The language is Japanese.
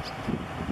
はい。